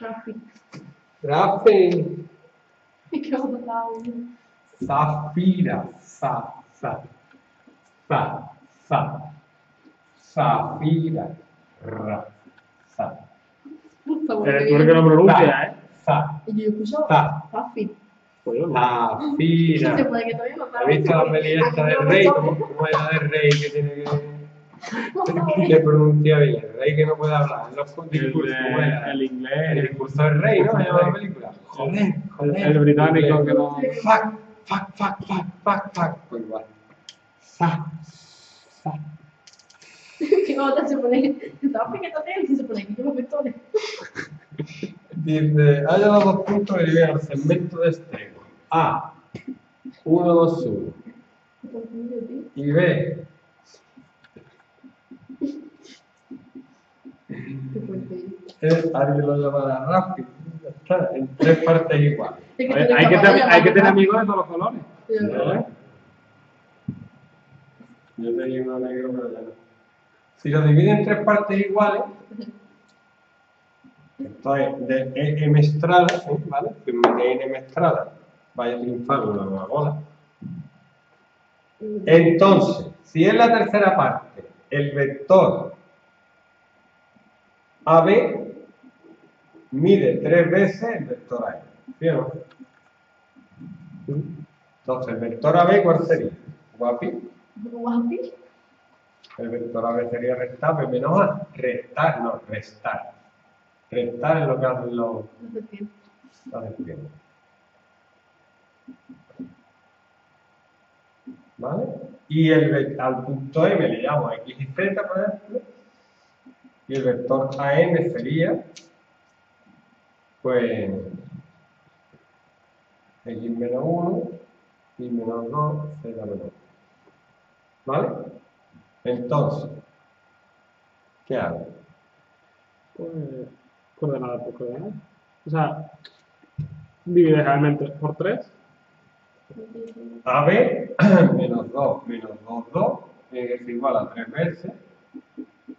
Rafi. Rafi. Me quedo do lado. Zafira. Sa, sa. Sa, sa. Zafira. Ra. Sa. Puta, Eres tú el que lo pronuncia, ¿eh? Sa. Y yo escucho Sa. Rafi. Pues yo no. Zafira. Se puede que todavía no ¿Has visto la peli esta del rey? ¿Cómo, cómo era del rey que tiene que, que pronuncia bien? El rey que no puede hablar. Los El, el El inglés. discurso del rey, ¿no? Se llama la película. Joder, El, joder. el británico que no. Fuck, fuck, fuck, fuck, fuck, fuck. Pues igual. Sa, sa. Que otra se pone. Estaba pequeño y se pone que yo me meto. Dice, haya los dos puntos que al segmento de extremo. A, 1, 2, 1. Y B, es, alguien lo llamará rápido. Ya está, en tres partes iguales. Hay, hay que, tener- hay que tener amigos de todos los colores. ¿Vale? Yo tenía uno negro, pero ya no. Si lo divide en tres partes iguales, esto es de E emestrada, ¿eh? ¿vale? Que de N emestrada vaya a triunfar una nueva bola. Entonces, si es la tercera parte, el vector AB mide tres veces el vector A. ¿Sí o no? Entonces, el vector AB, ¿cuál sería? Guapi. Guapi. El vector AB sería restar, B menos A. Restar, no, restar. Restar es lo que hacen los, las serpientes. ¿Vale? Y el, al punto M le llamo X y Z, por ejemplo. Y el vector AM sería, pues, X menos 1, Y menos 2, Z menos 1. ¿Vale? Entonces, ¿qué hago? Pues. Coordenadas por coordenadas. O sea, divide realmente por 3. AB menos 2 menos 2, 2 tiene que ser igual a 3 veces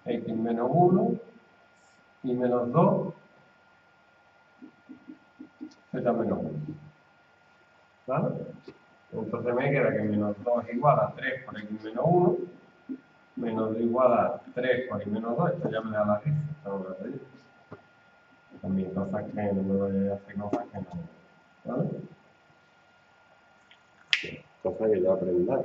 X menos 1 y menos 2 Z menos 1. ¿Vale? Entonces me queda que menos 2 es igual a 3 por X menos 1 menos 2 igual a 3 por Y menos 2. Esto ya me da la risa. esto no me sé. También cosas que no me voy a hacer cosas que no. ¿Vale? Cosa que yo aprenda.